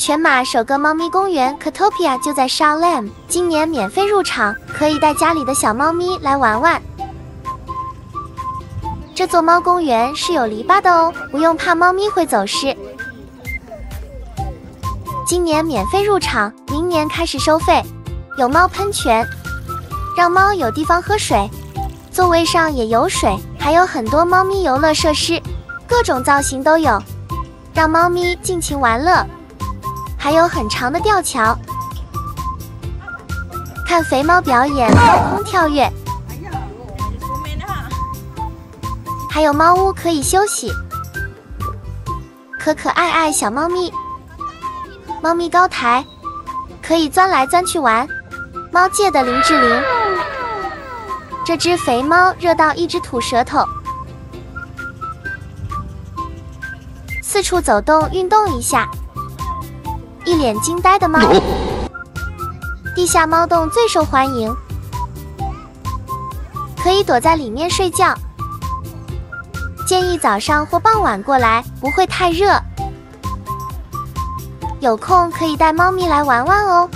全马首个猫咪公园 Catopia 就在 Shalem，今年免费入场，可以带家里的小猫咪来玩玩。这座猫公园是有篱笆的哦，不用怕猫咪会走失。今年免费入场，明年开始收费。有猫喷泉，让猫有地方喝水，座位上也有水，还有很多猫咪游乐设施，各种造型都有，让猫咪尽情玩乐。还有很长的吊桥，看肥猫表演高空跳跃。还有猫屋可以休息，可可爱爱小猫咪。猫咪高台，可以钻来钻去玩。猫界的林志玲，这只肥猫热到一直吐舌头，四处走动运动一下，一脸惊呆的猫。地下猫洞最受欢迎，可以躲在里面睡觉。建议早上或傍晚过来，不会太热。有空可以带猫咪来玩玩哦。